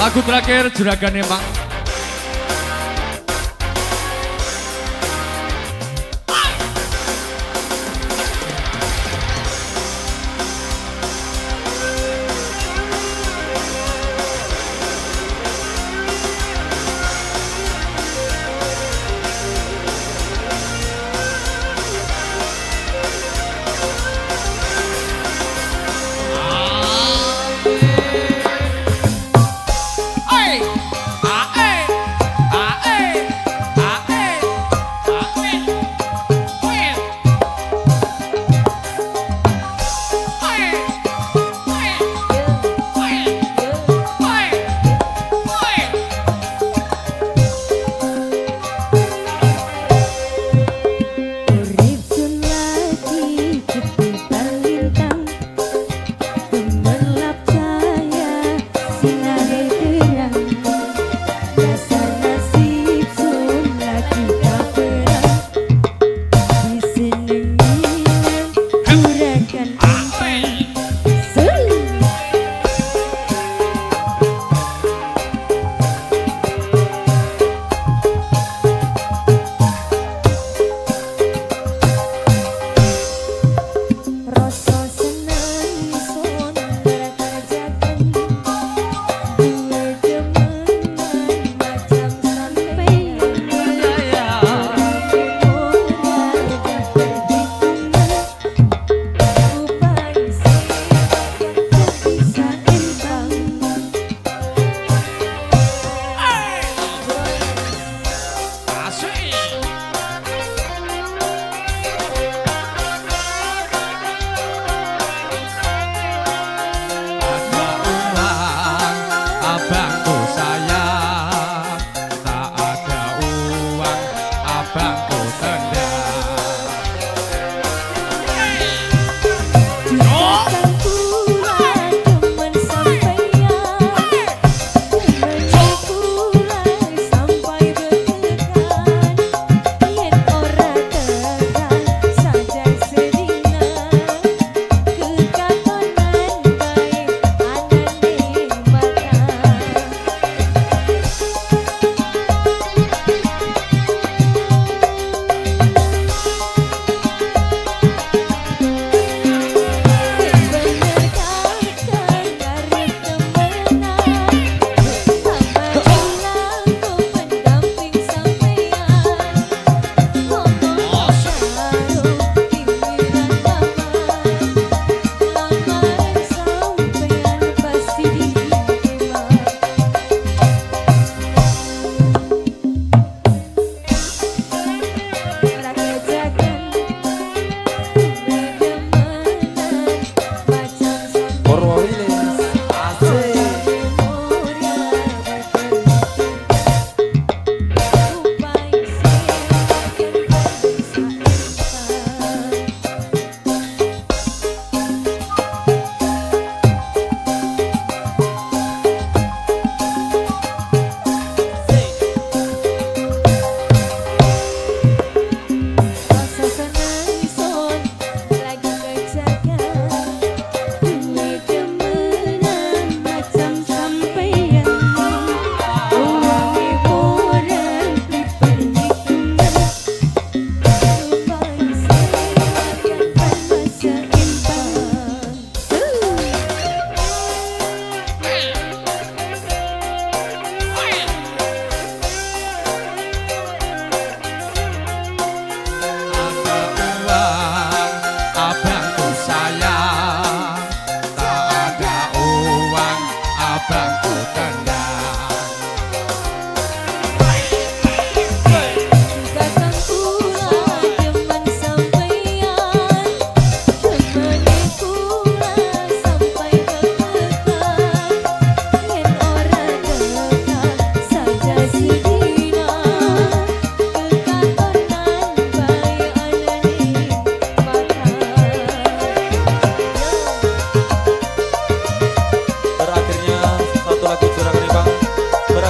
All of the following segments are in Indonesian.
Lagu terakhir Juragan Emang.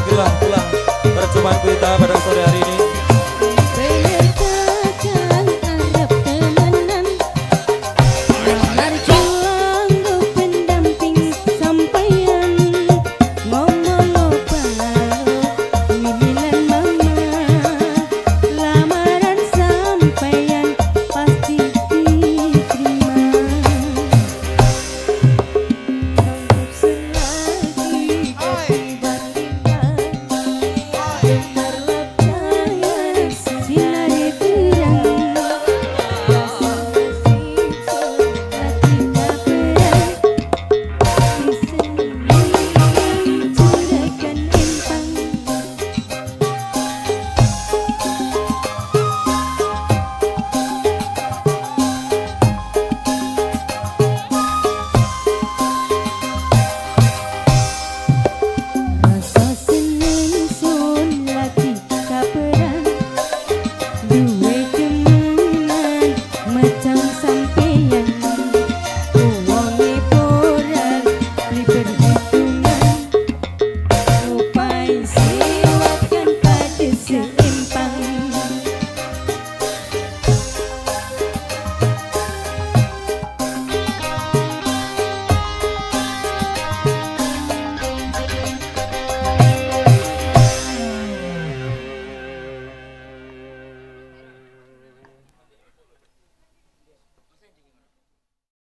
gelang-gelang. Perjumpaan kita pada sore hari ini.